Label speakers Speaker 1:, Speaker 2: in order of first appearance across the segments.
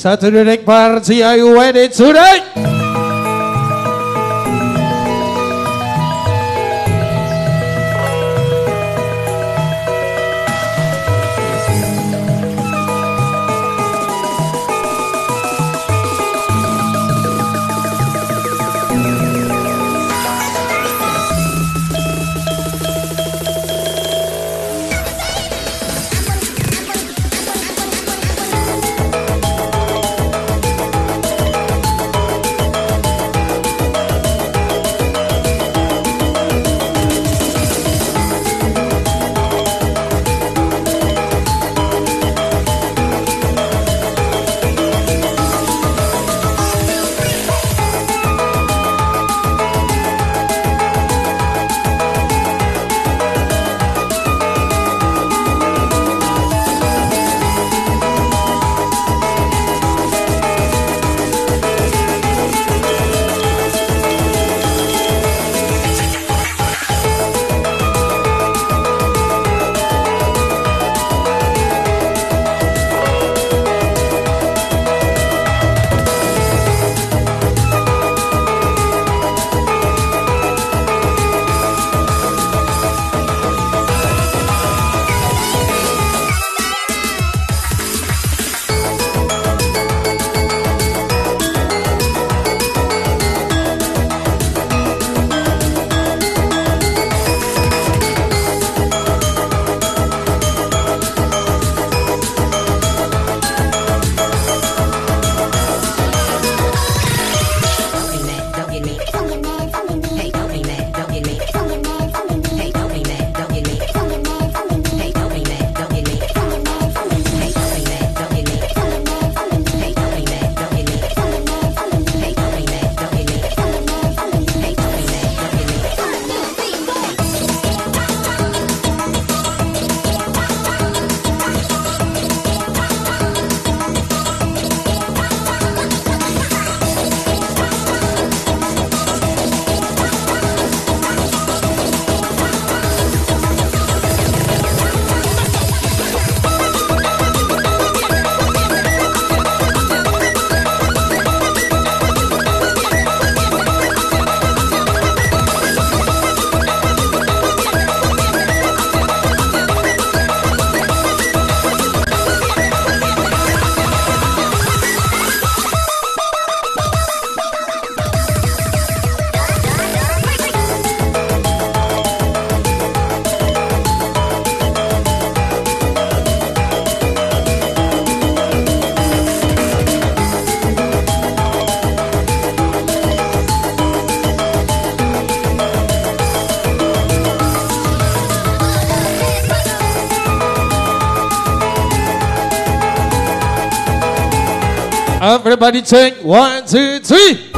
Speaker 1: Satu detik party, are you ready Everybody take one, two, three.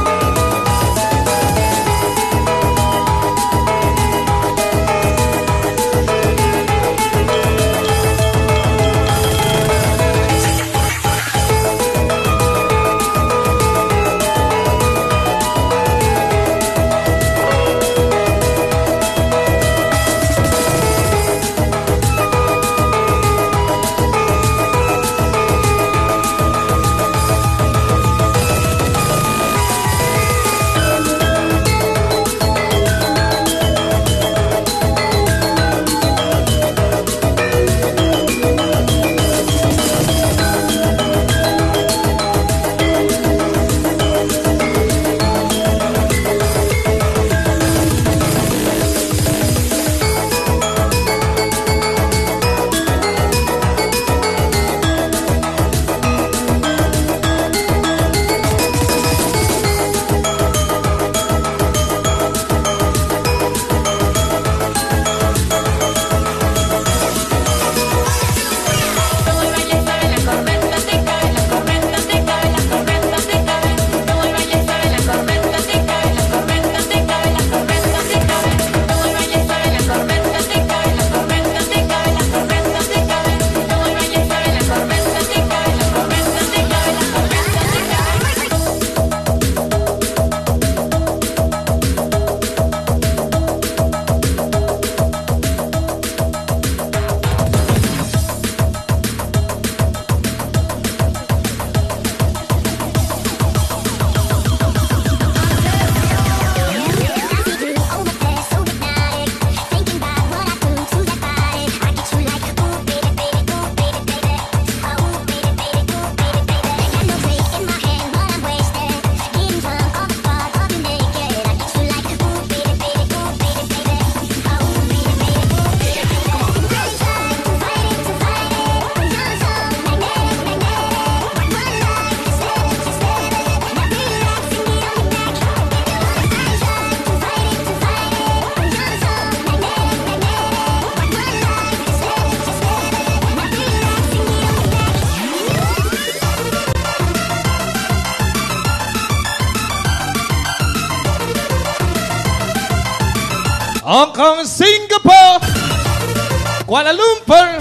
Speaker 2: Kuala Lumpur.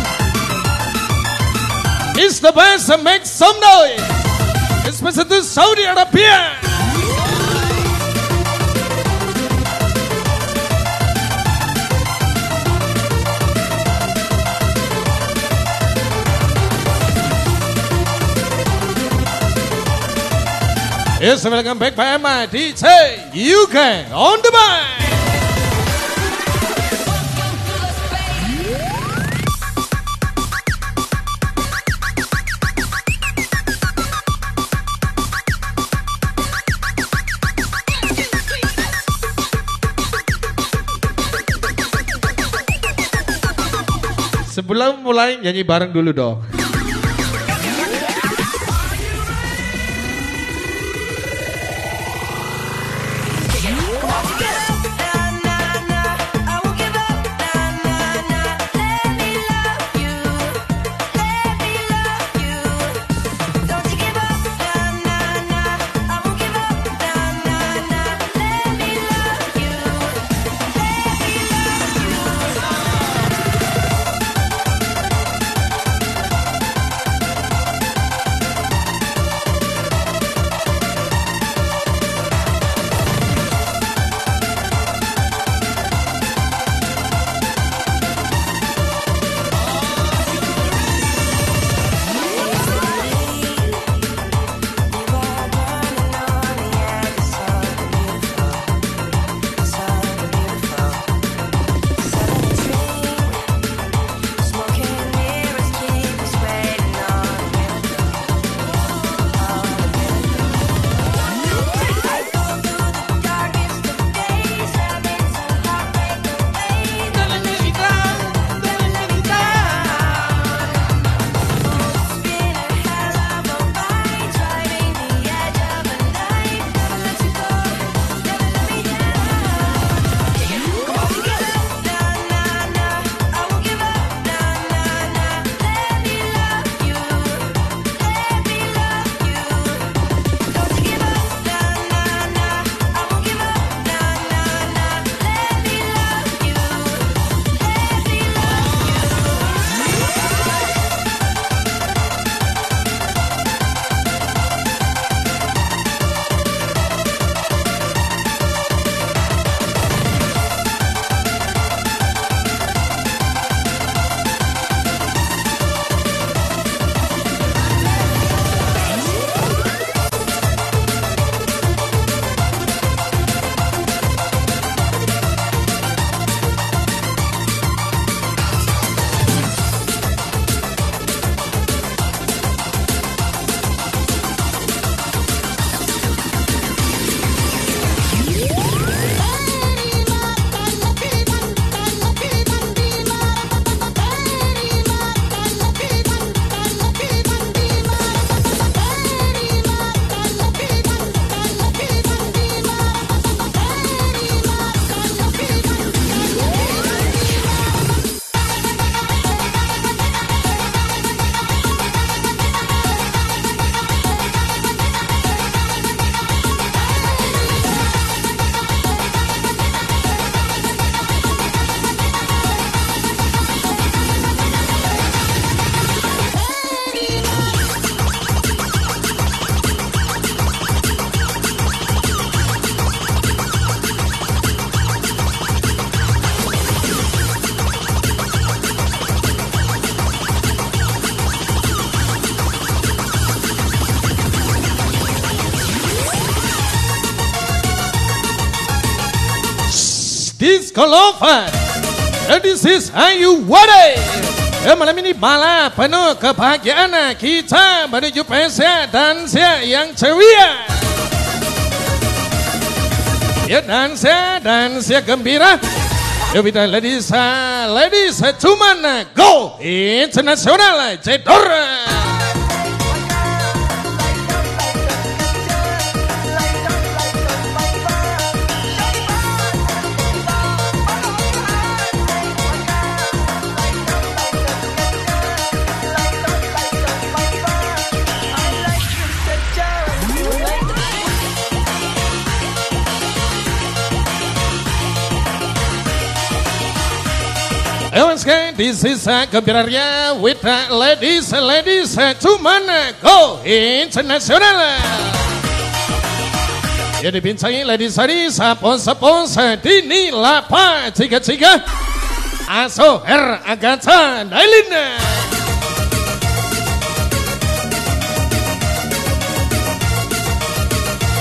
Speaker 2: It's the best and make some noise. Especially to Saudi Arabia. Yes, welcome back by my DJ. Can on the mic. Sebelum mulai nyanyi bareng dulu dong. Disco Lover. This is You Ready? Ya, malam ini malam penuh kebahagiaan kita menuju pesta dansa yang ceria. Ya dansa dansa gembira. Ya kita ladies, ladies, cuman go internasional cedora.
Speaker 1: Uh, Gembiraria with uh, ladies, ladies, cuman go international. Ya dibincangi ladies, ladies, spons-spons, Dini Lapa, tiga-tiga, Aso R Agatha Dailina.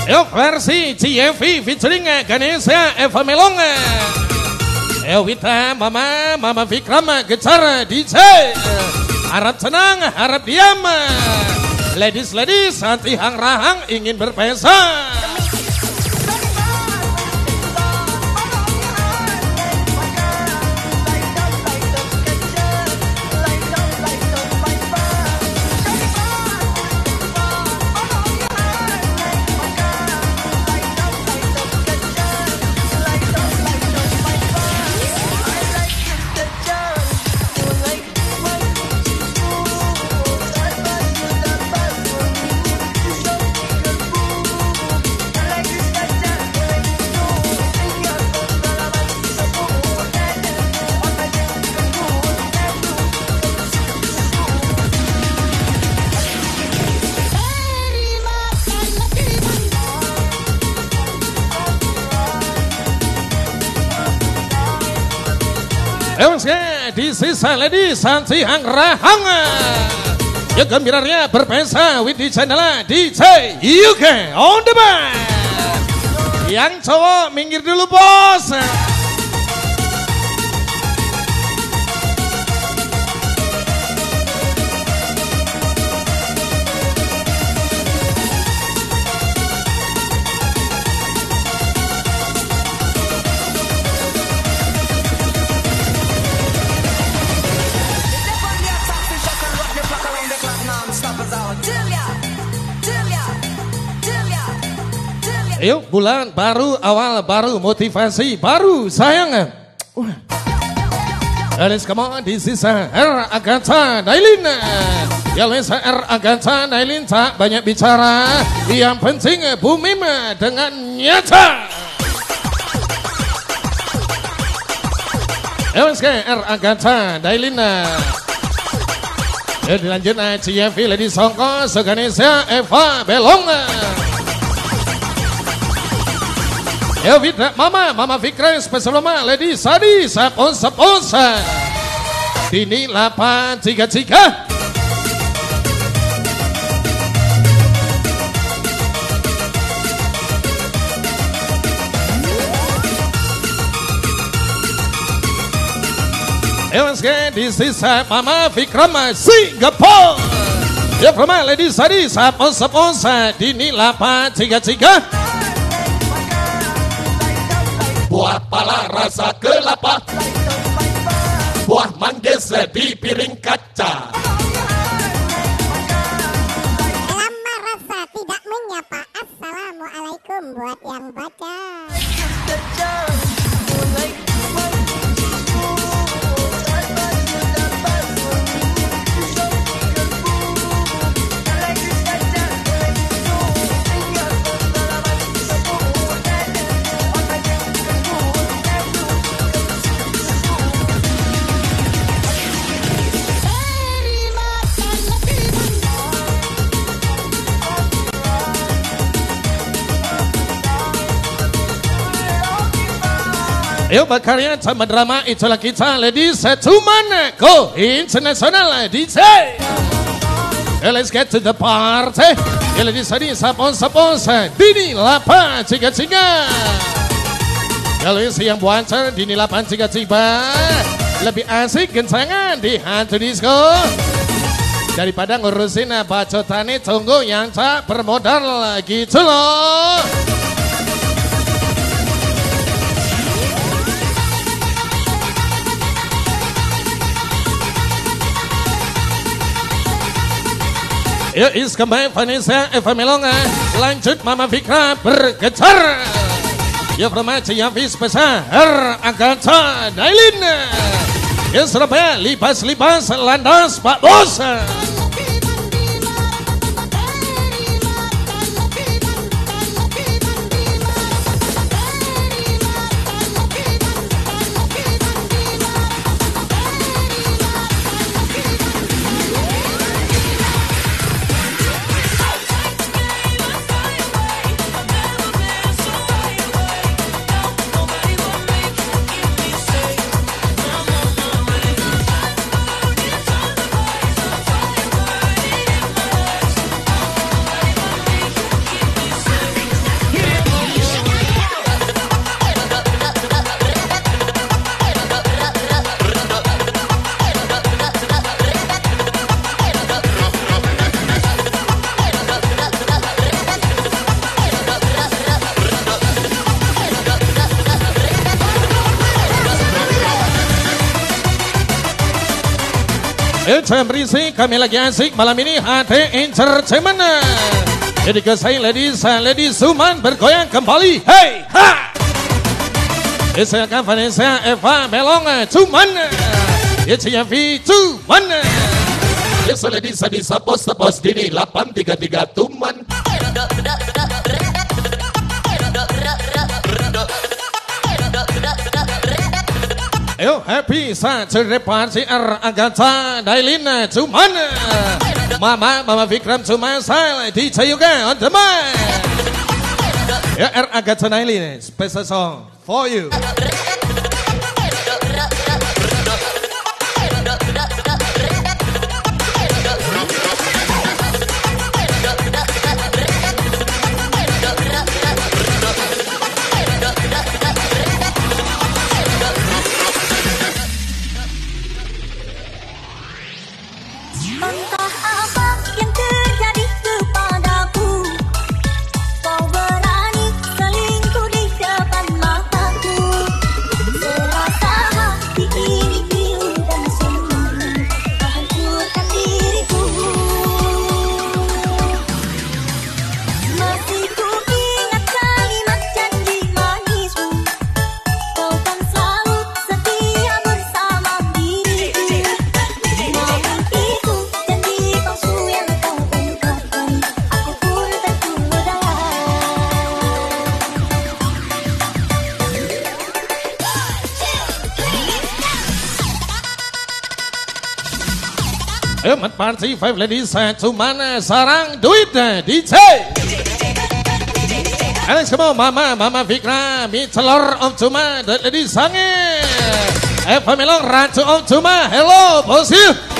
Speaker 1: Yo versi CFV featuring Ganesha Eva Melonga. Elwita, Mama, Mama Vikram, Gecar, DJ. Harap tenang, harap diam. Ladies, ladies, hati hang rahang ingin berpesta. Sisa lady santi hang rahang. Ya gembiranya berpesta with di channel DJ UK on the band. Yang cowok minggir dulu bos. Yuk bulan baru awal baru motivasi baru sayang. Let's come on, this is R Agatha Nailin. Ya Lesa R Agatha Nailin tak banyak bicara. Yang penting bumi dengan nyata. LSK R Agatha Nailin. Ya dilanjut CFV Lady Songko Seganesya Eva Belong. Ya Vitra, Mama, Mama Fikra, spesial Mama, Lady Sadi, Sapon Saponsa. Dini 833. Ewanske, this is Mama Fikram, Singapore. Ya from Lady Sadi, Sapon Saponsa, Dini 833
Speaker 2: buah pala rasa kelapa buah manggis di piring kaca
Speaker 1: berkarya sama drama itulah kita ladies cuman go international DJ Let's get to the party Ya ladies tadi sapon sapon Dini lapa ciga ciga Kalau yang buancer Dini lapan ciga ciga Lebih asik gensangan di hantu disco. Daripada ngurusin bacotane tunggu yang tak bermodal gitu loh Ya is kembali Vanessa Eva Melonga. Lanjut Mama Fikra bergetar. Ya from Ciavis besar Agatha Dailin. Ya Surabaya lipas-lipas landas Pak Bos Jangan berisik, kami lagi asik malam ini HT Entertainment. Jadi ke saya ladies, ladies Suman bergoyang kembali. Hey, ha! Saya akan Vanessa, Eva, Melong, Cuman. It's V, Cuman.
Speaker 2: Yes, ladies, ladies, sapos, sapos, dini, 833, tuman.
Speaker 1: Ayo happy sa cerepan si R. Agatha Dailin cuman Mama Mama Vikram cuma saya DJ juga on the mic. Ya R. Agatha Dailin special song for you RT5 Ladies Cuma Sarang Duit uh, DJ Alex kamu Mama Mama Fikra Mi Telur Om Cuma The Ladies Eva Melong Ratu Om Cuma Hello Bosil.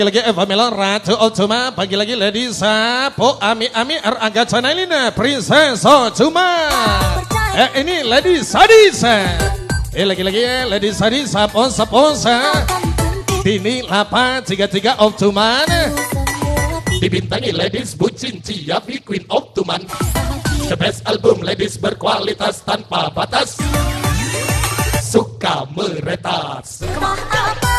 Speaker 1: Lagi-lagi Eva Melon Ratu Otuma Pagi lagi ladies Po Ami Ami R. Angga Chanelina Princess Otuma Eh ini ladies sadis Eh lagi-lagi ladies sadis Sapon sapon Dini 833 Otuma
Speaker 2: Dibintangi ladies bucin Ciavi Queen of Tuman. The best album ladies berkualitas tanpa batas. Suka meretas.
Speaker 3: Entah apa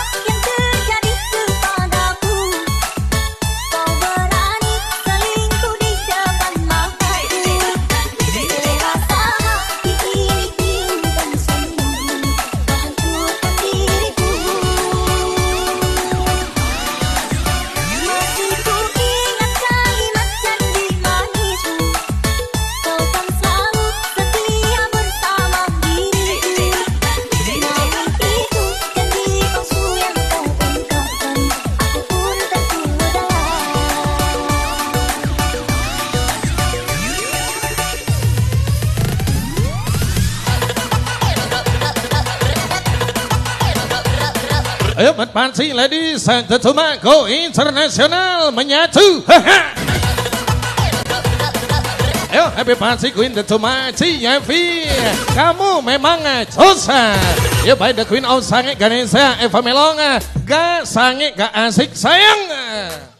Speaker 1: Ayo mat pansi ladies and gentlemen Go international menyatu. Ayo happy pansi queen the Tuma Ciavi Kamu memang susah Ya by the queen of sange Ganesha Eva Melong. Gak sange gak asik sayang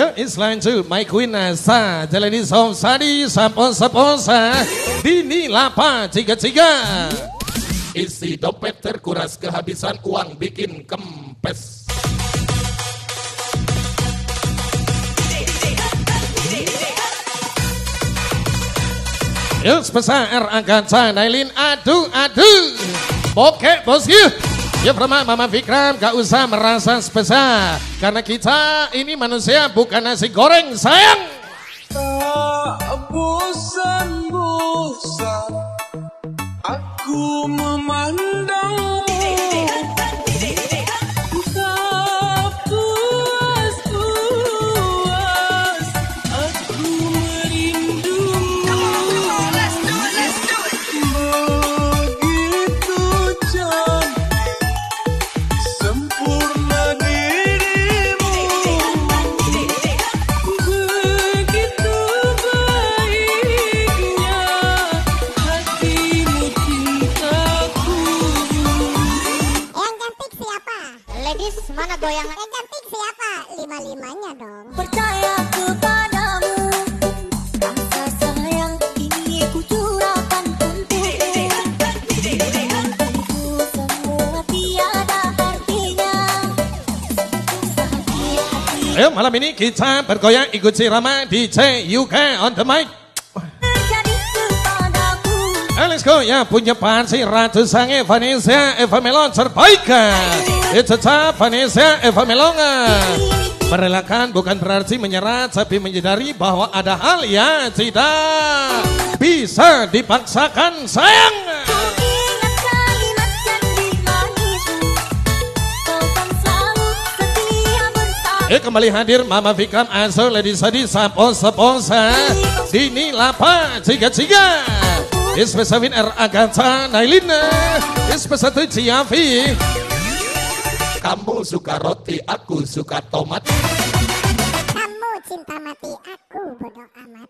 Speaker 1: Ya, it's line two. My queen uh, sa jalani som sadi sapon sapon sa dini lapa tiga tiga.
Speaker 2: Isi dompet terkuras kehabisan uang bikin kempes.
Speaker 1: Yuk sebesar R Agatha Nailin adu adu. Oke bos yuk. Ya Brahma Mama Vikram gak usah merasa spesial Karena kita ini manusia bukan nasi goreng sayang.
Speaker 4: Bosan-bosan Aku memanah
Speaker 5: ladies mana goyang? Yang cantik siapa? Lima-limanya dong.
Speaker 1: Percaya kepadamu Rasa sayang ini ku curahkan untukmu Semua tiada artinya
Speaker 3: Ayo malam ini kita bergoyang ikut si Rama DJ UK on the mic. let's go ya punya pansi Ratu Sange Vanessa Eva Melon terbaik. Itu tetap Vanessa Eva Melon. Merelakan bukan berarti menyerah tapi menyadari bahwa ada hal yang tidak bisa dipaksakan sayang. Eh kembali hadir Mama Fikram Aso Lady Sadi Sapo Seposa Dini Lapa Ciga Ciga Ispesavin R Agatha Nailina Ispesatu Ciafi
Speaker 6: Kamu suka roti, aku suka tomat
Speaker 5: Kamu cinta mati, aku bodoh amat.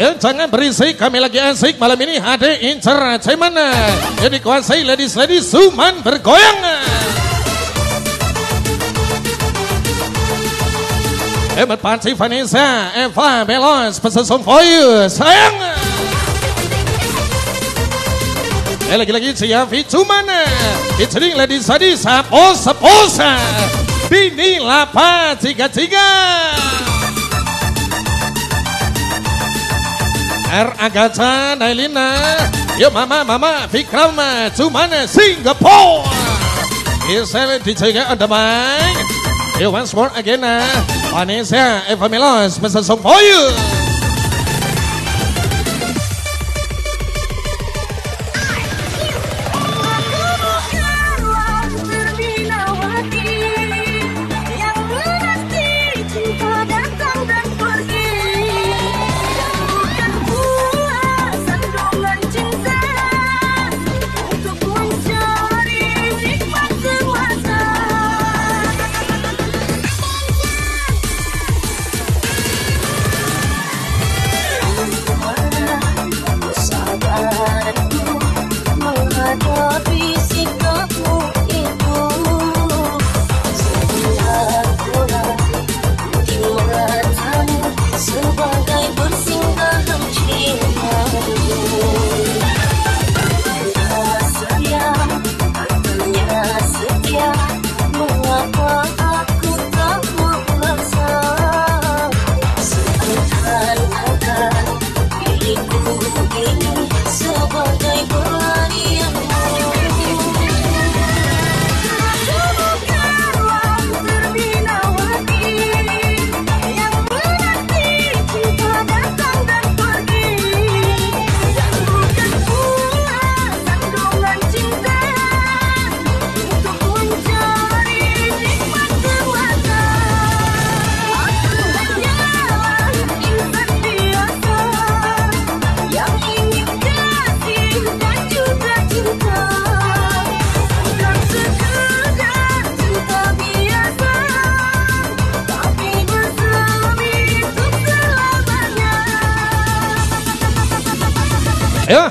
Speaker 3: Eh jangan berisik. Kami lagi asik malam ini. HD Entertainment Yang dikuasai ladies ladies Suman bergoyang. Hebat Panci Vanessa. Eva Melos pesan song for you sayang. Eh lagi-lagi Ciavi cuman. Featuring ladies ladies Sapo Seposa Bini Lapa Tiga R Agatha Nailina. Yo mama mama Vikram Cuman Singapore. Isel DJ mic. Yo once more again uh, Vanessa Eva Melos Pesan song for you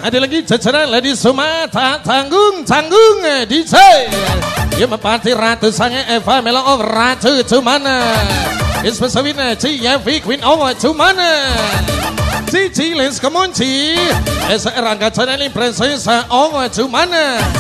Speaker 3: ada lagi jajaran ladies semua tak tanggung tanggung DJ
Speaker 1: Ya mempati ratu sange Eva Melo of Ratu Cumana Is pesawina Ci Yavi Queen of Cumana Ci Ci Lens Kemunci. Es Rangga Chaneli Prinsesa of Cumana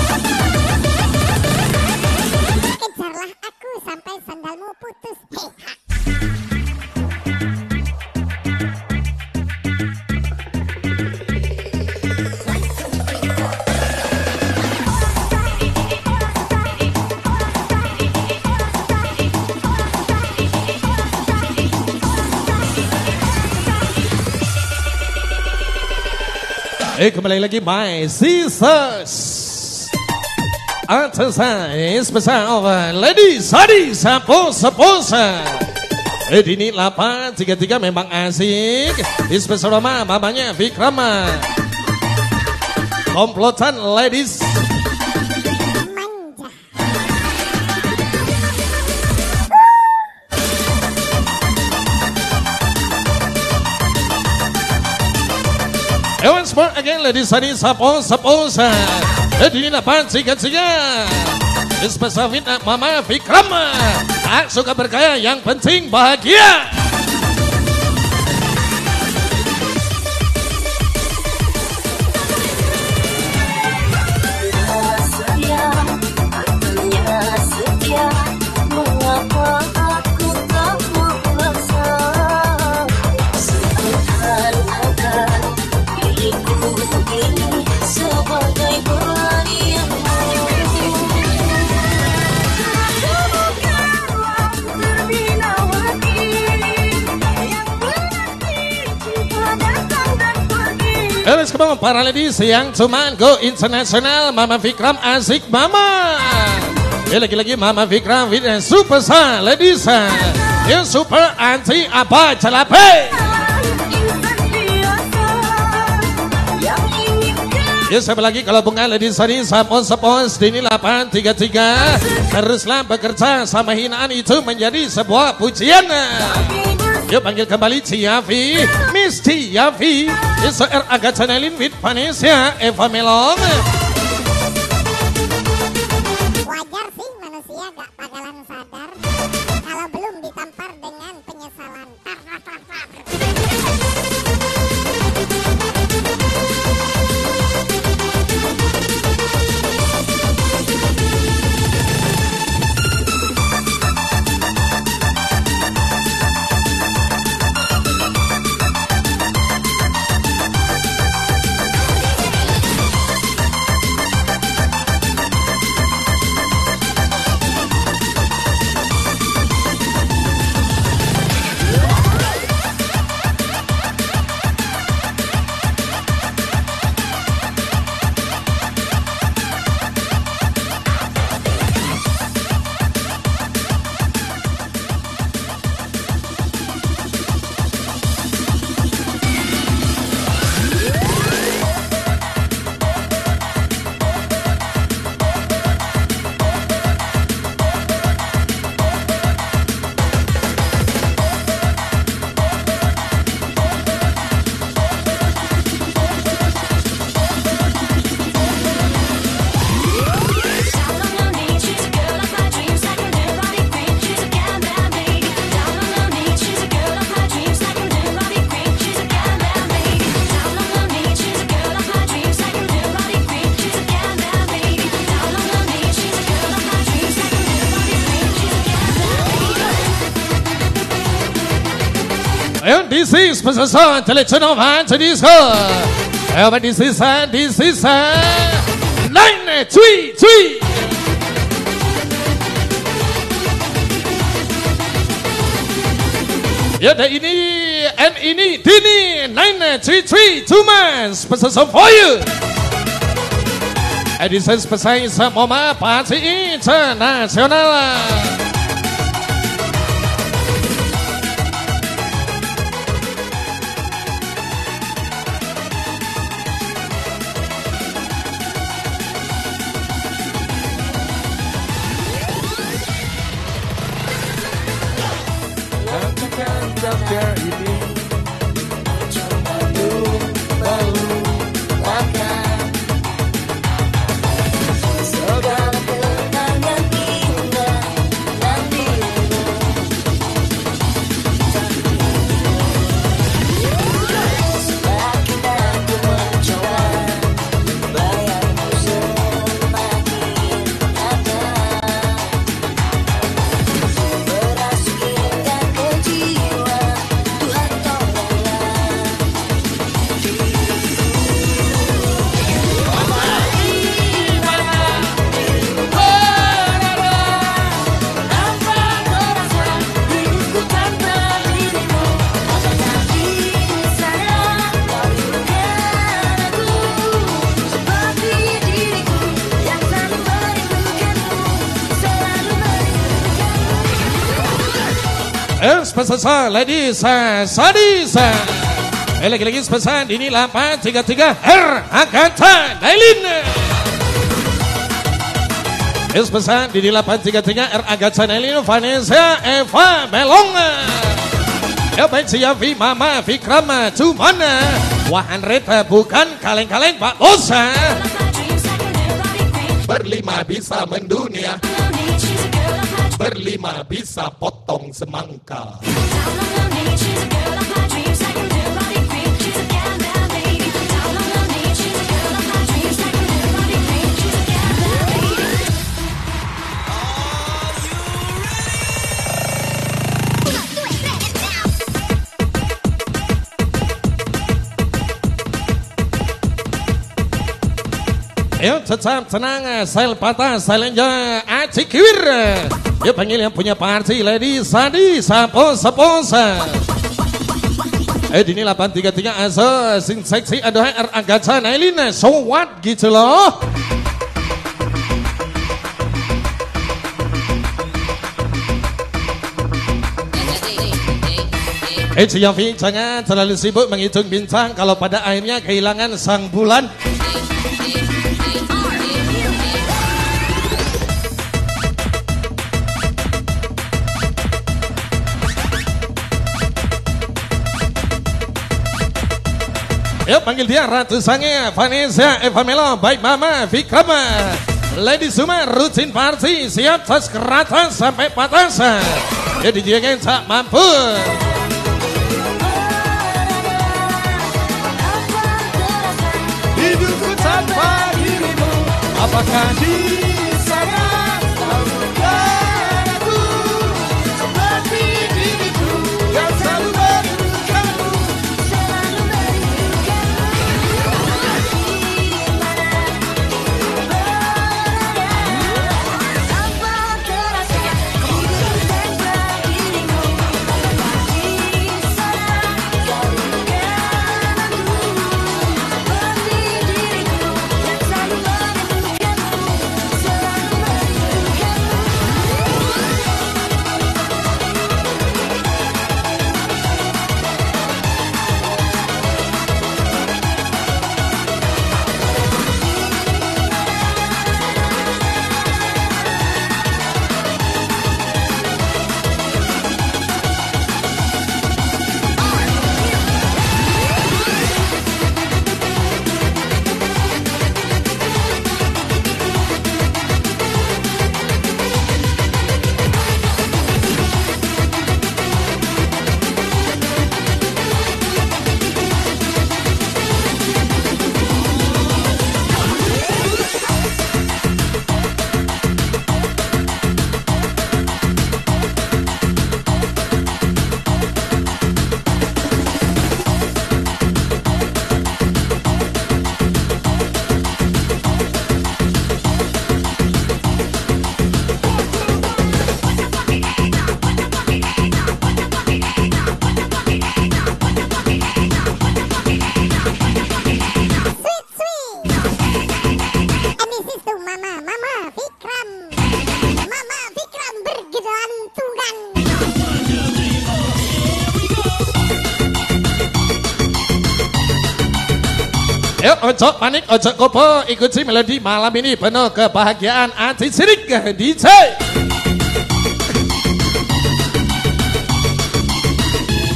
Speaker 1: Eh kembali lagi My Sisters. Is besar of Ladies Hadi Sapo Saposa Eh dini 833 memang asik. Is besar nama mamanya Vikrama. Komplotan ladies once more again ladies Hadi Sapo Saposa Eh dini 833 Is besar Vina Mama Vikrama. Tak suka berkaya yang penting bahagia Para ladies yang cuman go international Mama Vikram asik mama. Ya lagi-lagi Mama Vikram with super star ladies. Ya super anti apa celape Ya siapa lagi? Kalau bunga ladies hari Sapon Sapon Dini 833 Teruslah bekerja sama hinaan itu menjadi sebuah pujian Yuk panggil kembali Ciavi Miss Ciavi SR agak channelin with Vanessa Eva Melong And this is Professor Television to Disco. And this is uh, this is uh, nine three three. Ya ada ini and ini Dini nine three three two months special song for you. Edison spesial sama Party Internasional. Eh, spesial ladies, eh, sadis. Eh, lagi-lagi spesial ini 833 R Agatha Nailin. Eh, spesial di 833 R Agatha Nailin Vanessa Eva Belong. Ya baik siap Vi Mama Vikram cuman Wahan Rita bukan kaleng-kaleng Pak eh.
Speaker 2: Berlima bisa mendunia Berlima bisa potong semangka
Speaker 1: Ayo tetap tenang, sel patah, selenja acik kiwir. Ya panggil yang punya party lady Sadi Sapo Saposa. Eh dini 833 aso sing seksi aduh R Agatha Nailin so what gitu loh. Eh Ciavi jangan terlalu sibuk menghitung bintang kalau pada akhirnya kehilangan sang bulan. Yuk panggil dia Ratu Sange, Vanessa, Eva Melo, Baik Mama, Vikrama. Lady Suma rutin party siap tas keratas sampai patas. Ya dijaga tak mampu. Hidupku tanpa dirimu, apakah di ojo panik, ojo kopo, ikuti melodi malam ini penuh kebahagiaan anti sirik DJ.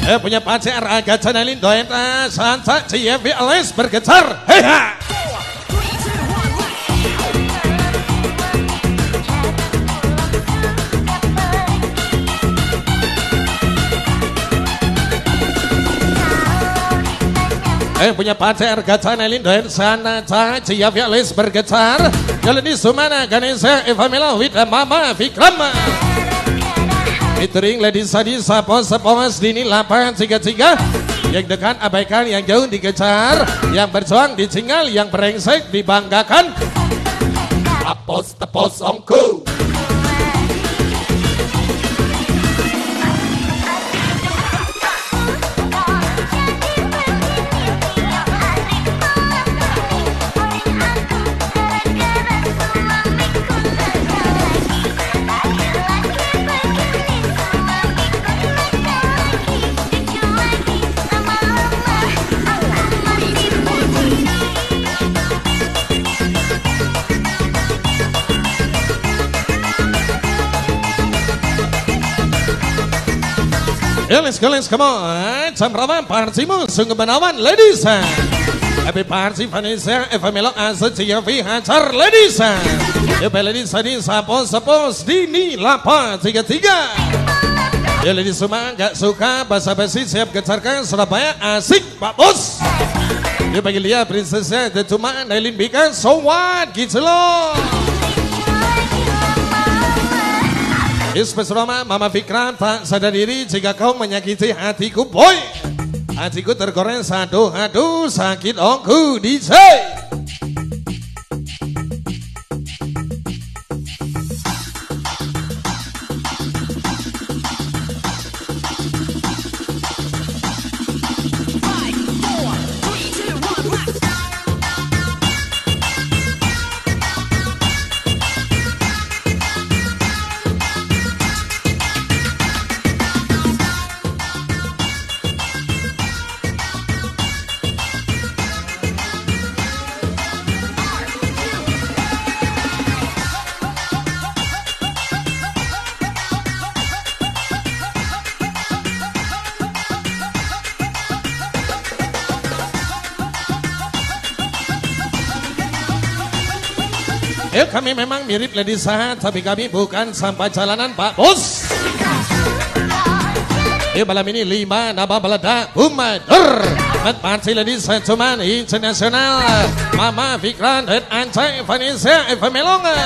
Speaker 1: Eh punya pacar agak chanelin doeta santa CFV Ales bergetar. Heha. Eh punya pacar gata nelin doen sana ta CFV Ales bergetar. Jalan di Sumana Ganesha Eva Mela with Mama Vikram. Featuring Lady Sadi Sapo Sepos Dini 833 Yang dekat abaikan, yang jauh dikejar Yang berjuang ditinggal, yang berengsek dibanggakan
Speaker 2: Apos tepos ongku
Speaker 1: let's go, let's come on. Sungguh menawan, ladies. Happy party Vanessa, Eva Melo, Asa, Ciavi, Hajar, ladies. Ya, ladies, tadi sapos, sapos, Dini, Lapa, tiga, tiga. Ya, ladies semua gak suka basa-basi, siap gecarkan Surabaya, asik, Pak Bos. Ya, bagi Lia, prinsesnya, ada cuma Nailin Bika, so what, gitu loh. Ismes Roma, Mama Fikran tak sadar diri jika kau menyakiti hatiku, boy. Hatiku tergoreng satu, aduh sakit ongku, DJ. Kami memang mirip Lady Sahat, tapi kami bukan sampah jalanan Pak Bos. Ya malam ini lima nama meledak Bumadur Mat Parti Lady Sahat cuman internasional Mama Fikran dan Ancai Vanessa Eva Melonga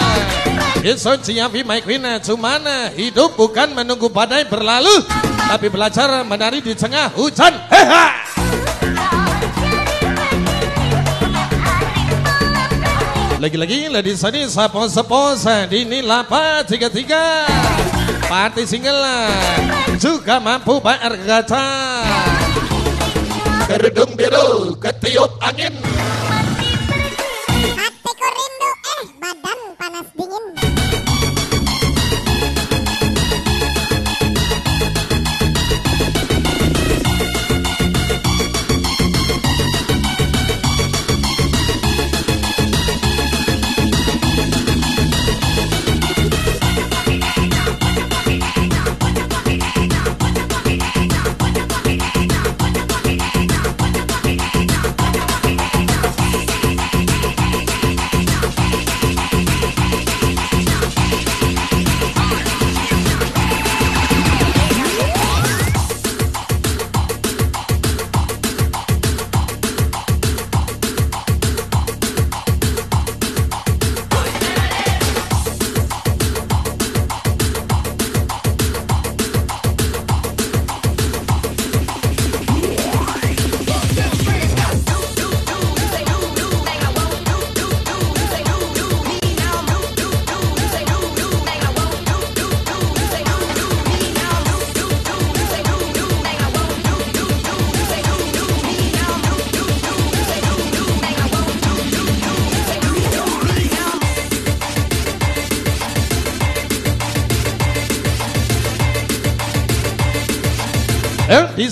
Speaker 1: Yeson Ciavi My Queen cuman hidup bukan menunggu badai berlalu Tapi belajar menari di tengah hujan Heha! Lagi-lagi ladies tadi sapos-sapos Dini lapa tiga-tiga. Party single Juga mampu bayar gacha.
Speaker 2: Kerudung biru ketiup angin.
Speaker 7: Hatiku rindu,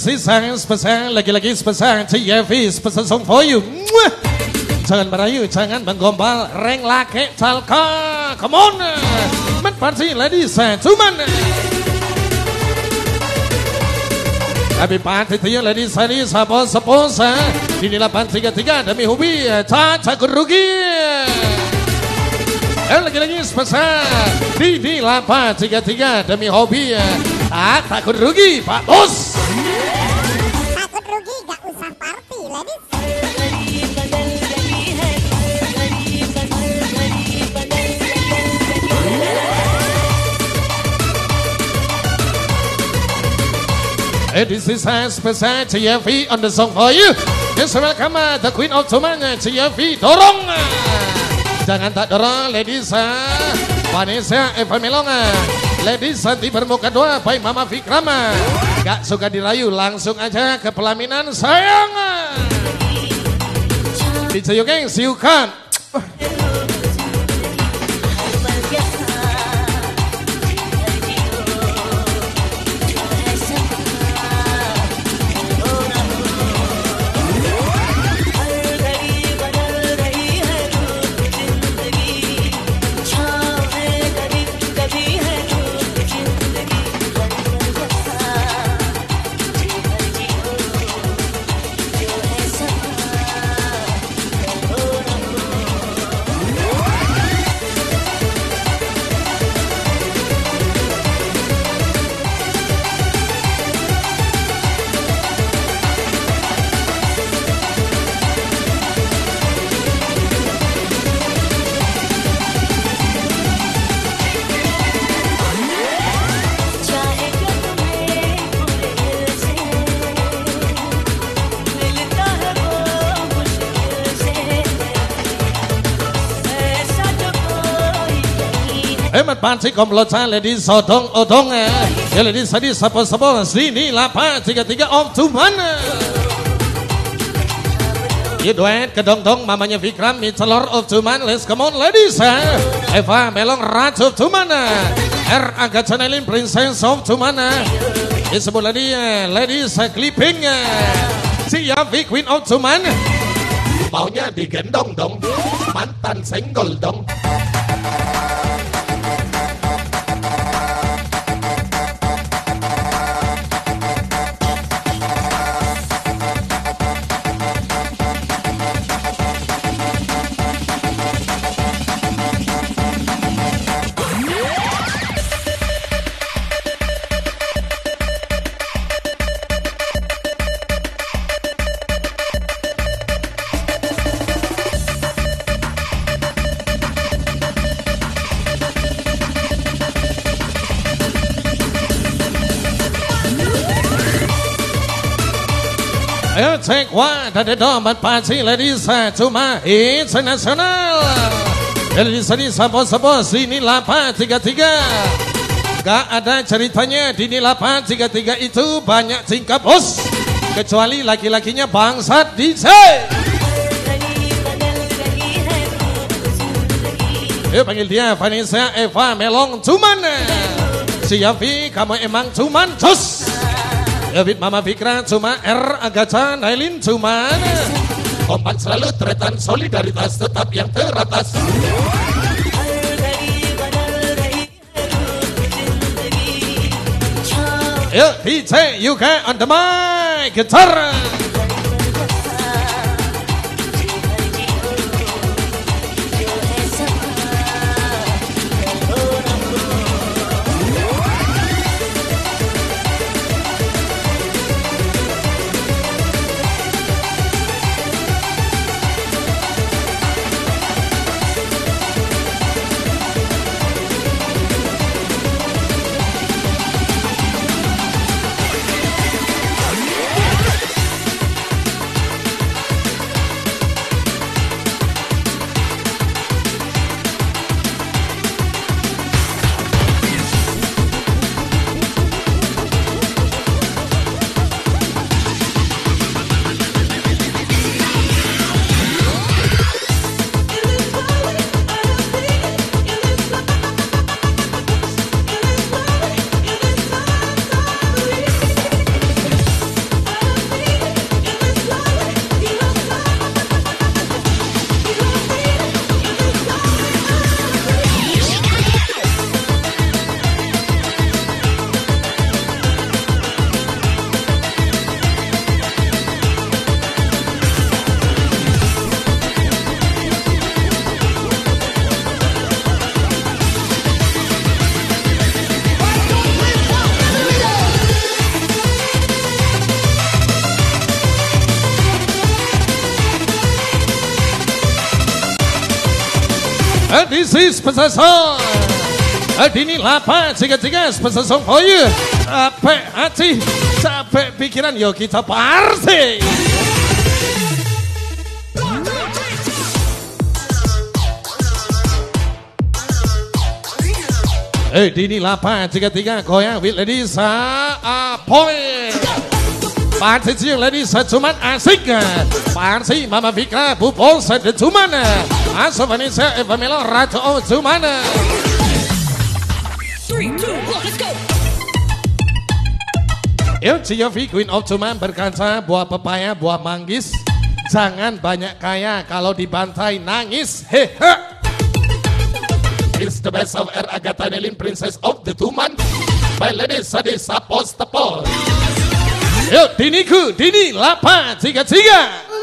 Speaker 7: Eh,
Speaker 1: This is sang spesial Lagi-lagi TFV Spesial song for you Mwah! Jangan merayu, jangan menggombal Reng lake calka Come on! Mat Parti ladies gentlemen. Happy party to you ladies and ladies Sapos, sapos Ini 833 demi hobi Caca Gurugi Eh lagi-lagi spesial Dini 833 demi hobi Tak takut rugi Pak Bos Eh, this is a special TFV on the song for you. Yes, welcome uh, the Queen of Tuman, uh, TFV Dorong. Jangan tak dorong, ladies. Uh, Vanessa Eva Melonga. Ladies nanti bermuka dua, baik Mama Fikrama. Gak suka dirayu, langsung aja ke pelaminan sayang. Yogeng, siukan. Hemat panci komplotan ladies odong odong Ya. Ladies tadi sapo sapo sini lapa tiga tiga om tu mana Ya duet kedong dong mamanya Vikram mi telur of Tuman let's come on ladies eh. Eva Melong Ratu of Tumana. R. Angga Chanelin Princess of Tumana. Disebut lagi eh, ladies clipping. Siap V Queen of Tuman
Speaker 2: Maunya digendong dong Mantan senggol dong
Speaker 1: Cek wah dari dompet panci ladies cuma internasional. Ladies sapo sini lapa tiga tiga. Gak ada ceritanya di lapa tiga tiga itu banyak tingkap bos. Kecuali laki-lakinya bangsat DJ. Ayo panggil dia Vanessa Eva Melong cuman. Si Yavi kamu emang cuman cus. David Mama Fikra cuma R Agaca Nailin cuman.
Speaker 2: Kompak selalu tretan solidaritas tetap yang teratas
Speaker 1: Ayo DJ Yuka on the mic gitar. And this is special song. And ini lapa tiga tiga special song for you. Capek hati, capek pikiran, yuk kita party. Eh, dini lapa tiga tiga goyang with ladies ah point. Party siang ladies cuman asik Party Mama Vika Bubol Sede cuman Aso Vanessa Eva Melo Ratu O cuman Yo Ciovi Queen of Cuman berkaca buah pepaya buah manggis. Jangan banyak kaya kalau dibantai nangis. Hehe
Speaker 2: It's the best of R Agatha Nelin Princess of the Tuman By Lady Sadi Sapos Tepos.
Speaker 1: Yo Diniku Dini Lapa Tiga Tiga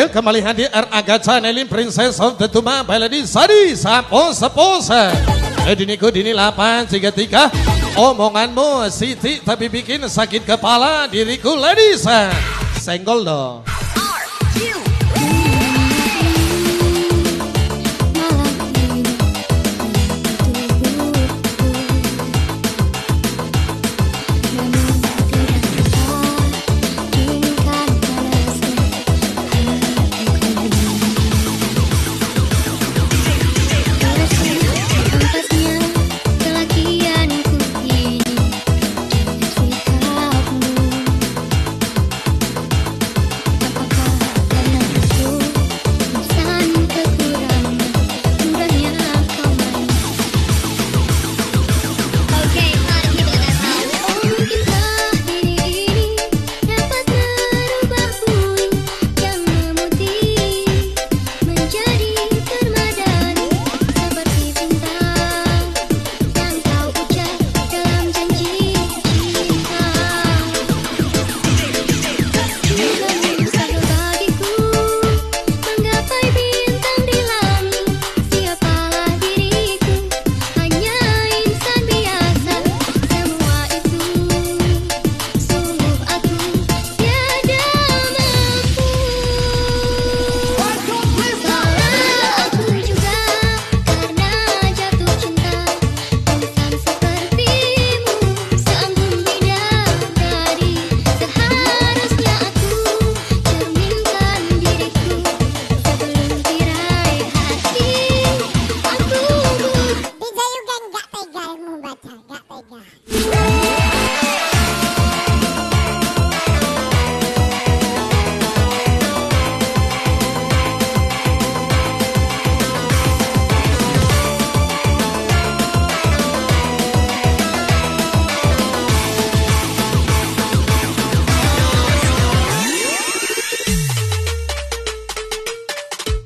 Speaker 1: Ayo kembali hadir R. Agatha Nelin Princess of the Tuma Baladi Sari Sapo Sepose Eh diniku dini 833 Omonganmu Siti tapi bikin sakit kepala diriku ladies Senggol dong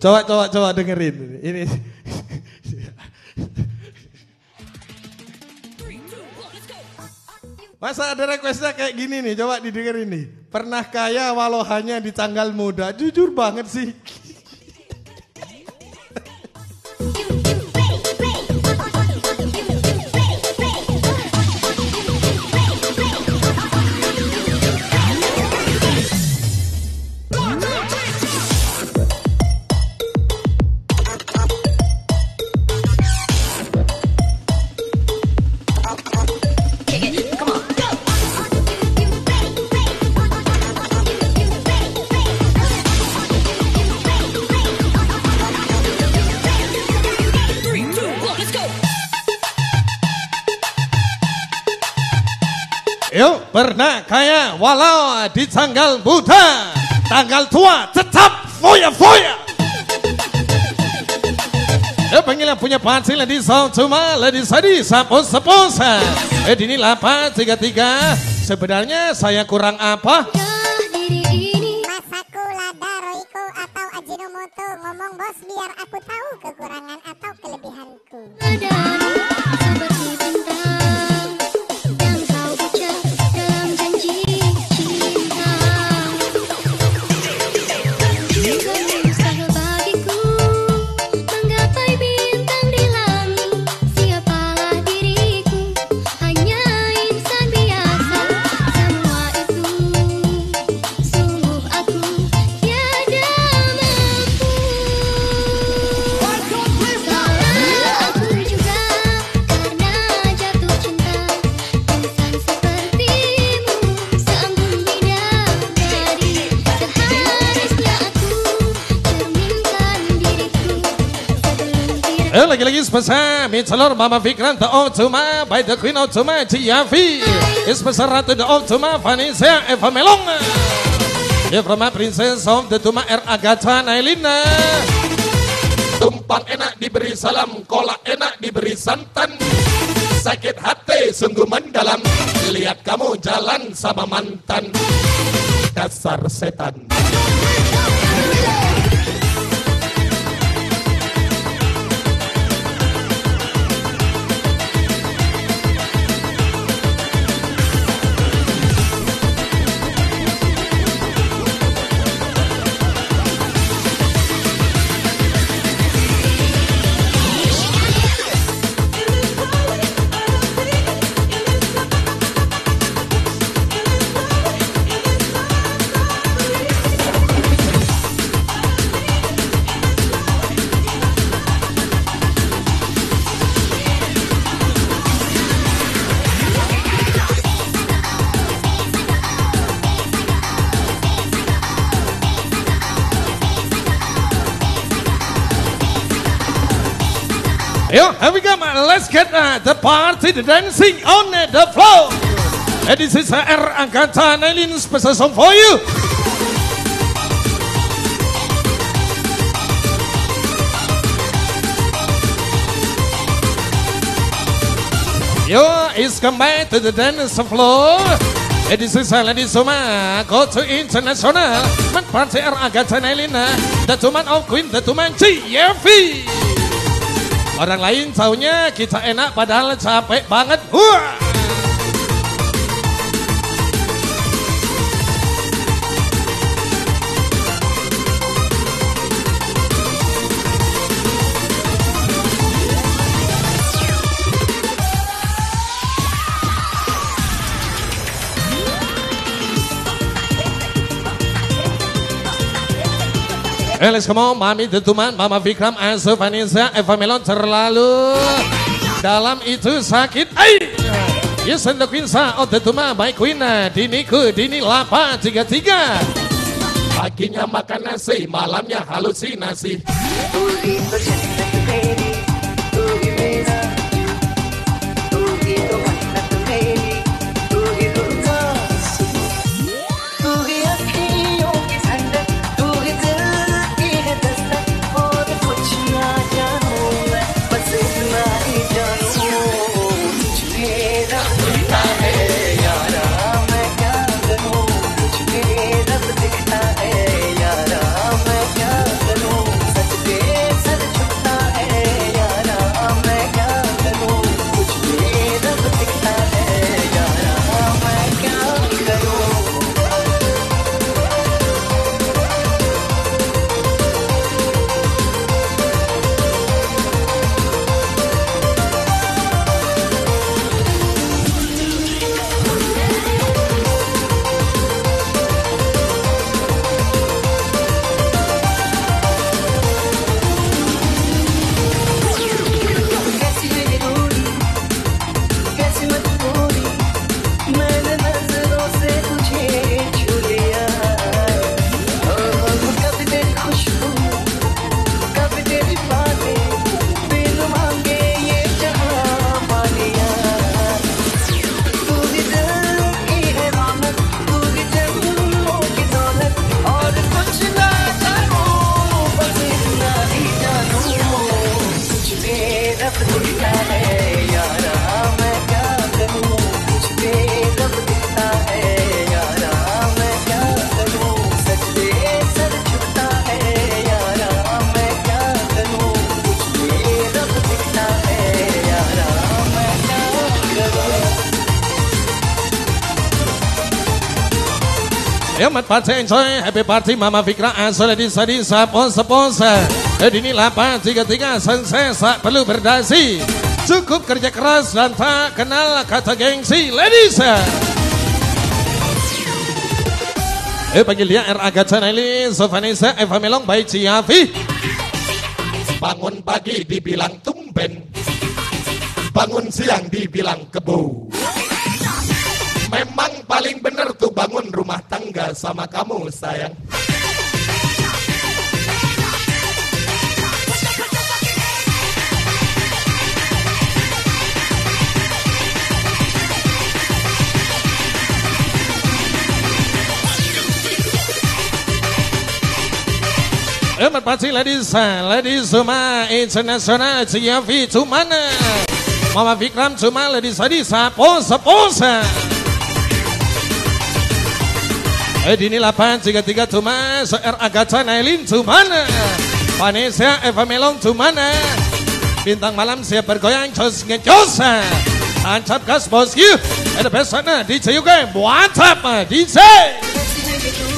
Speaker 1: Coba coba coba dengerin ini. Masa ada requestnya kayak gini nih, coba didengerin nih. Pernah kaya walau hanya di tanggal muda, jujur banget sih. Pernah kaya walau di tanggal muda, tanggal tua tetap foya-foya. Ya panggil yang punya pansil di sound cuma lady sadi sapos sapos. Eh dini 833. Sebenarnya saya kurang apa?
Speaker 8: Ini
Speaker 7: Ngomong bos biar aku tahu kekurangan atau kelebihanku
Speaker 1: lagi-lagi spesial Mitsalor Mama Fikran The Otuma By the Queen Otuma Ciavi Spesial Ratu The Otuma Vanessa Eva Melong my Princess of the Tuma R Agatha Nailina
Speaker 2: Tumpang enak diberi salam, kolak enak diberi santan. Sakit hati sungguh mendalam, lihat kamu jalan sama mantan. Dasar setan.
Speaker 1: The party, the dancing on the floor. And this is R. Angkata Nailin special song for you. Yo, it's come back to the dance floor. And this is ladies Suma, go to international. Man party R. Angkata Nailin, uh, the two man of Queen, the two man GFV. Orang lain taunya kita enak padahal capek banget. Come on, Mami Detuman, Mama Vikram, Asu Vanessa, Eva Melon terlalu dalam itu sakit. Ay! Yes, and the Queen sa of Detuma by Queen Dini ku Dini Lapa tiga tiga.
Speaker 2: Paginya makan nasi, malamnya halusinasi.
Speaker 1: Party enjoy, happy party Mama Fikra, Asu Lady Sadi, Sapon Sponsor. Eh, Dini Lapa tiga tiga, sukses tak perlu berdasi. Cukup kerja keras dan tak kenal kata gengsi, ladies. Eh, panggil dia R. Agatha Nelly, Sovanisa, Eva Melong, by Ciavi.
Speaker 2: Bangun pagi dibilang tumben, bangun siang dibilang kebo. Tangga sama kamu sayang.
Speaker 1: Mat party ladies, ladies semua international Ciavi Cumana. Mama Vikram cuma ladies Sadi, Sapon Sponsor. Eh dini 833 cuma Seer Agatha Nailin cumana Vanessa Eva Melong cumana Bintang malam siap bergoyang Jos ngejos Tancap gas bos you Ada besoknya DJ juga Mantap DJ
Speaker 3: कैसी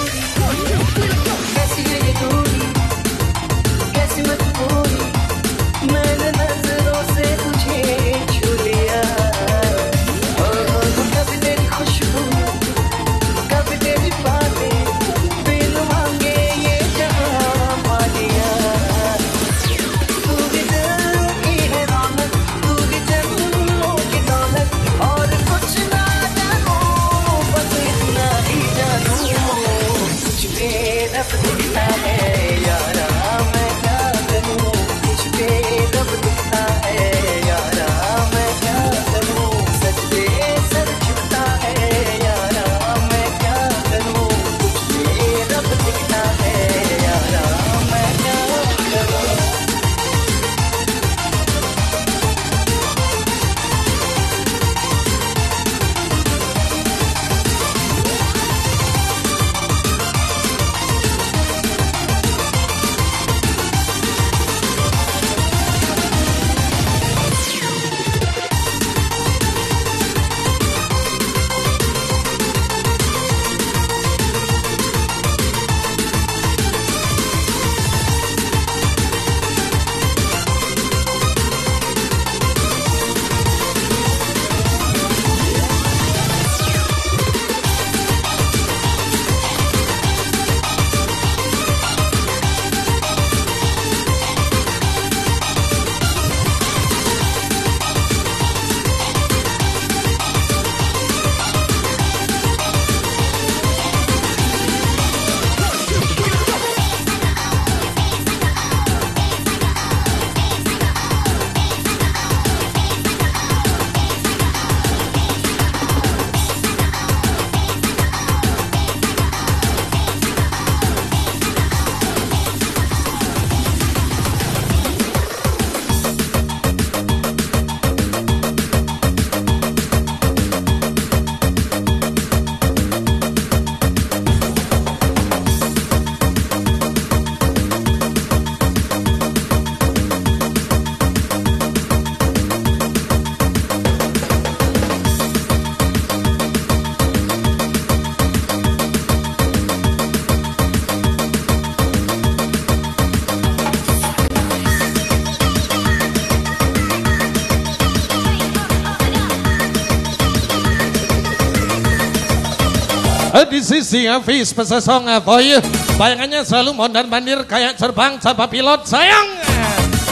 Speaker 9: di sisi Hafiz pesesong boy Bayangannya selalu mondar mandir kayak terbang tanpa pilot sayang.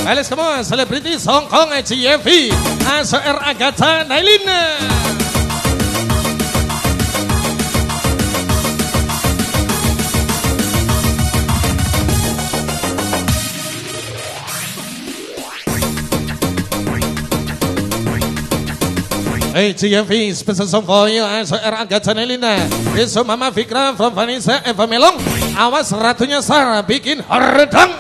Speaker 9: Alis semua selebriti Hongkong CFV ASR Agatha Nailina Hey CFV special song for you ASR Agatha Nailina Besok Mama Fikra from Vanessa Eva Melong. Awas ratunya Sarah bikin hardang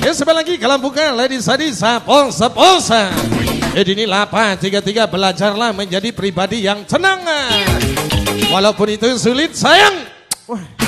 Speaker 9: Ya sebentar lagi kalau bukan Lady Sadi Sapol Seposa Jadi ini 833 belajarlah menjadi pribadi yang tenang. Walaupun itu sulit sayang. Wah.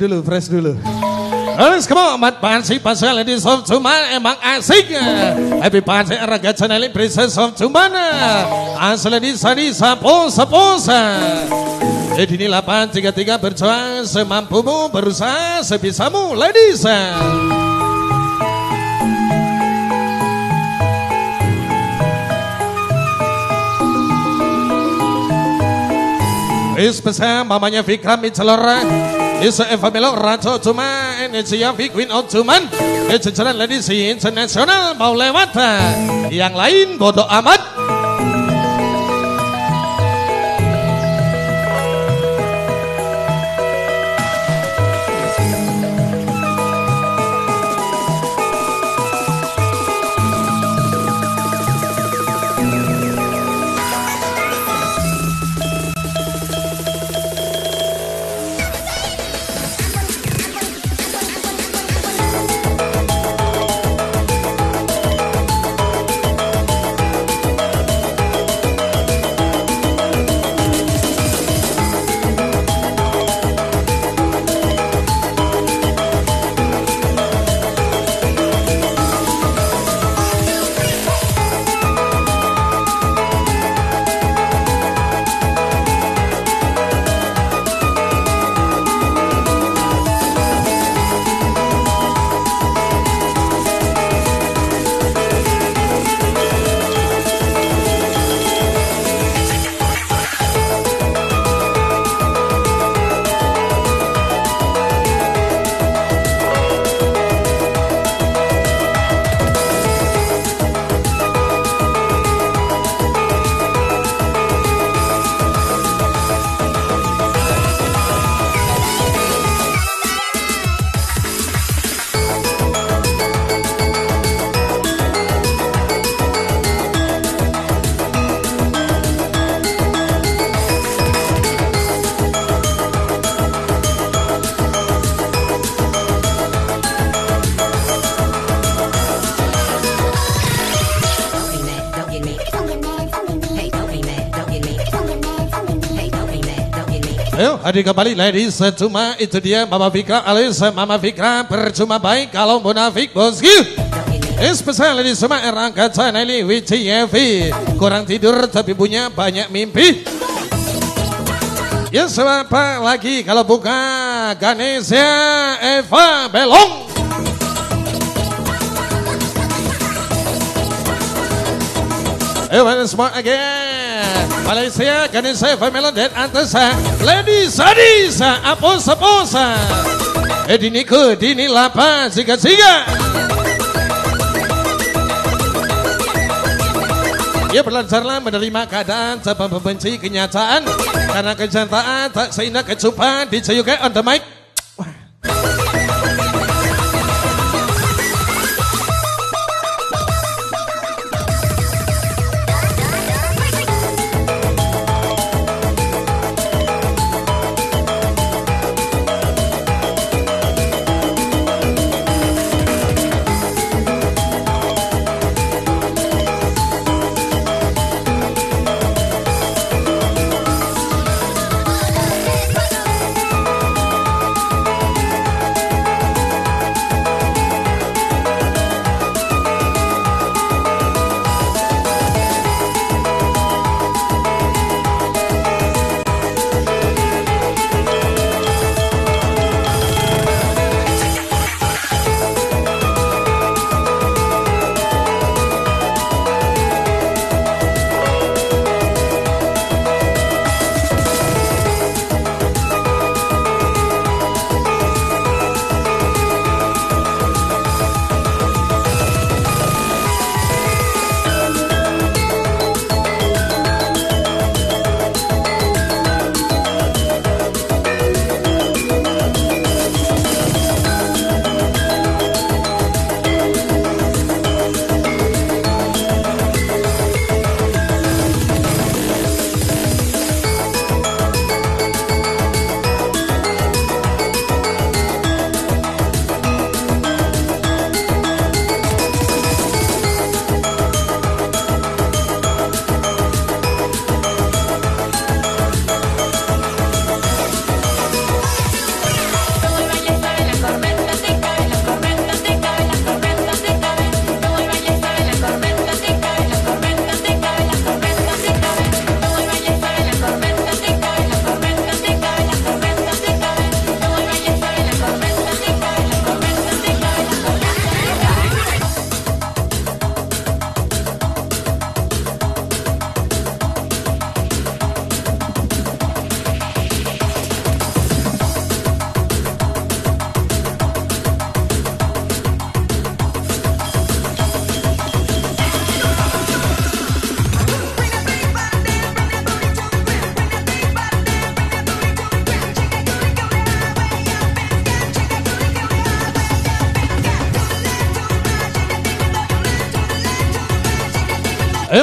Speaker 9: Dulu, fresh dulu.
Speaker 1: Let's come on, mat pansi pasal ladies of Cuman emang asik. Happy pansi raga chaneli princess of Cuman. Asal di sapo sapo sa. Jadi ini 833 berjuang semampumu berusaha sebisamu ladies. Is pesan mamanya Fikram Icelora Is Eva Melo Rajo Cuma Indonesia of Cuman Kececeran ladies internasional mau lewat Yang lain bodoh amat hadir kembali ladies Cuma itu dia Mama Fikra alias Mama Fikra Percuma baik kalau munafik bosku
Speaker 10: Don't get me.
Speaker 1: Ini spesial ladies semua Erangkat Chaneli WCF Kurang tidur tapi punya banyak mimpi. Ya siapa lagi? Kalau bukan Ganesha Eva Belong. Once more again Malaysia Ganesha Eva Belong dan atas Ladies Ladies Apos Apos Edini ke Dini Lapa Siga Siga Ia belajarlah menerima keadaan tanpa membenci kenyataan. Karena kenyataan tak seindah kecupan Dicayukai on the mic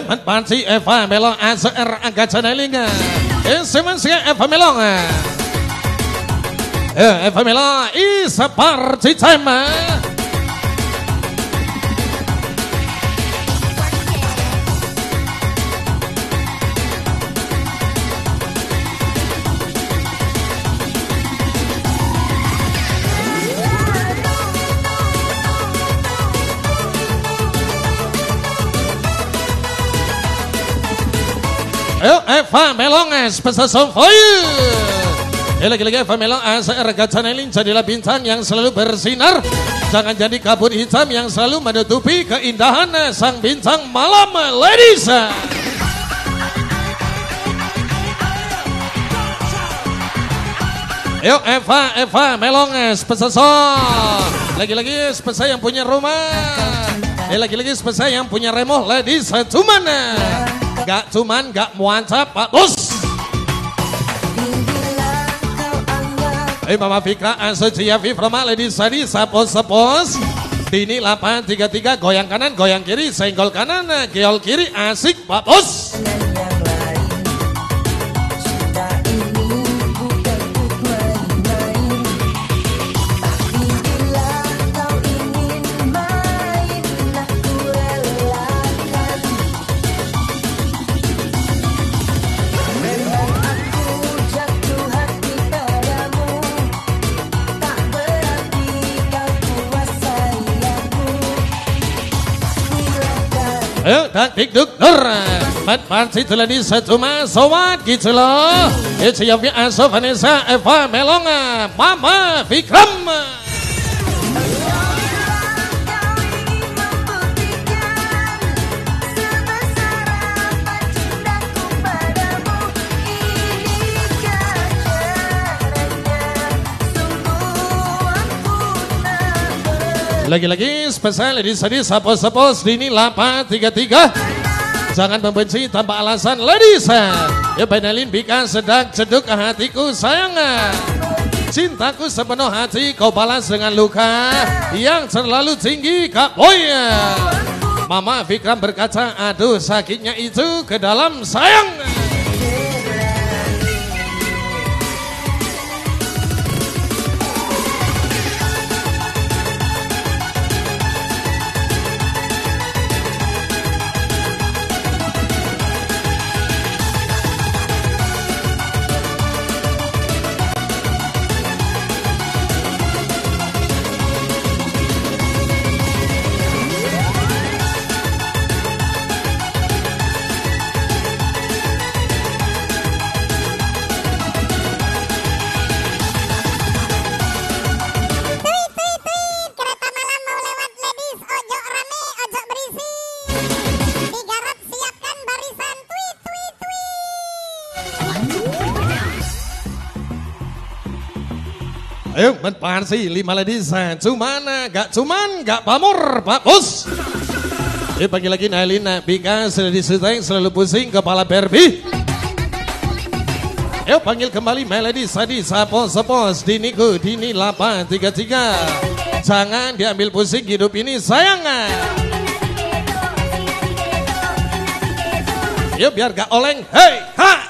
Speaker 1: Emat Panci Eva Melong ACR Angga Canelinga Insemensia Eva Melong Eh, Eva Melong Isa Parci Cema Ayo Eva Melong special song for you. Eh lagi-lagi Eva Melong ASR Gacanelin jadilah bintang yang selalu bersinar. Jangan jadi kabut hitam yang selalu menutupi keindahan sang bintang malam ladies. Ayo Eva, Eva Melong special song. Lagi-lagi spesial yang punya rumah. Eh lagi-lagi spesial yang punya remote ladies cuman Gak cuman gak muancap Pak Bos. Eh Mama Fikra Asocia Vivroma Lady Sadi Sapos Sapos. Dini 833 goyang kanan goyang kiri senggol kanan geol kiri asik Pak Ayo Melonga Mama Vikram Lagi-lagi spesial di sini sapos-sapos dini 833 Jangan membenci tanpa alasan ladies Ya Benelin Bika sedang ceduk hatiku sayang Cintaku sepenuh hati kau balas dengan luka Yang terlalu tinggi kak boy Mama Vikram berkata aduh sakitnya itu ke dalam sayang Ayo menpansi lima ladies Cuman gak cuman gak Bos. Eh pagi lagi Nailina Bika sudah diseteng selalu pusing kepala Barbie. Ayo panggil kembali Melody Sadi Sapos Sapos Diniku Dini 833 Jangan diambil pusing hidup ini sayang Yuk biar gak oleng. Hey ha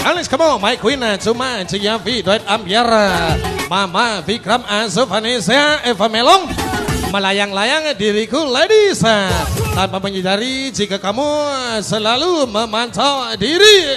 Speaker 1: Alis kamu My Queen Cuma Ciyavi Duet Ambiara Mama Vikram Vanessa Eva Melong. Melayang-layang diriku ladies. Tanpa menyadari jika kamu selalu memantau diri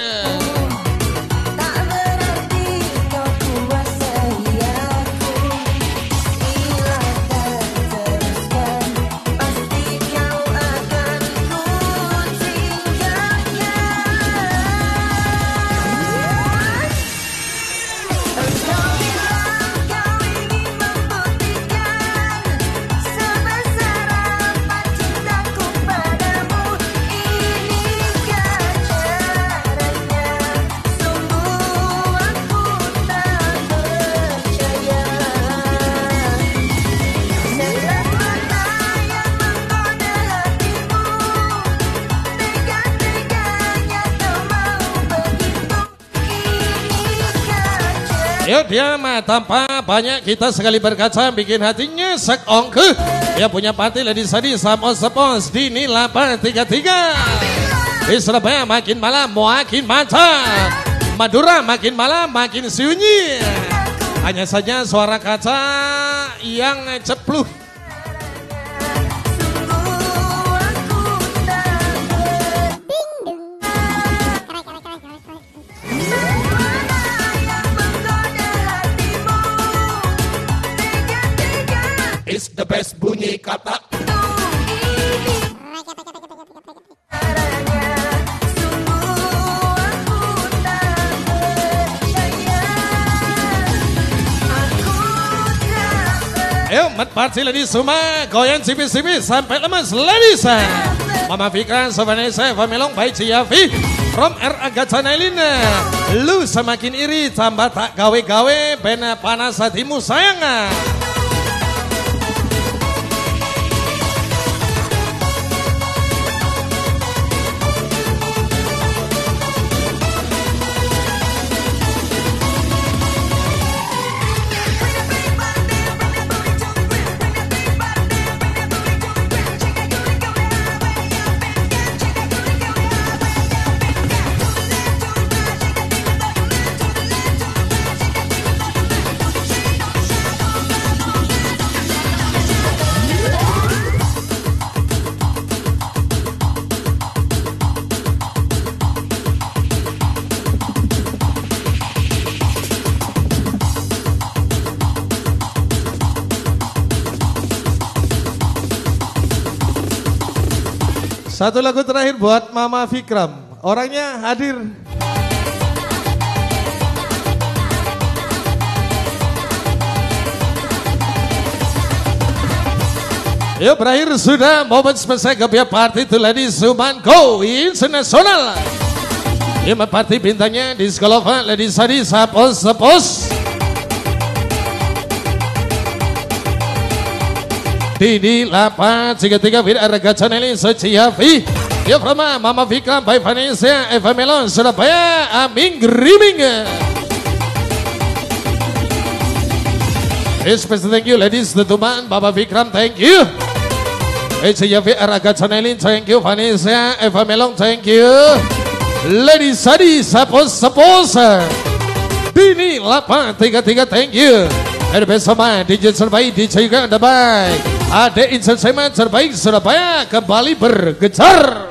Speaker 1: dia tanpa banyak kita sekali berkaca bikin hatinya sekongke. Dia punya pati lady sadi sama sepos dini 833. Di Surabaya makin malam makin mantap. Madura makin malam makin sunyi. Hanya saja suara kaca yang cepluh.
Speaker 2: The best bunyi kata.
Speaker 1: Ayo, mat party ladies semua, goyang cipi-cipi sampai lemas ladies. Mama Fikra, Sobanesa, Famelong, Baik Ciafi, From R Agacanelina. Lu semakin iri, tambah tak gawe-gawe, bena panas hatimu sayang. Satu lagu terakhir buat Mama Fikram. Orangnya hadir. Yuk berakhir sudah momen spesial Gapia Party to Ladies Suman Go International. Lima party bintangnya di Sekolova Ladies Sadi Sapos Sapos. Didi Lapa tiga tiga Wira Raga Chaneli Sociafi Ya Frama Mama Fikram By Vanessa Eva Melon Surabaya Aming Griming. Special thank you ladies teman Bapak Fikram thank you. Sociafi Raga Chaneli thank you Vanessa Eva Melon thank you. Ladies Sadi Sapos Sapos. Dini Lapa tiga tiga thank you. Ada bersama DJ terbaik DJ juga ada baik Ada entertainment terbaik Surabaya kembali bergejar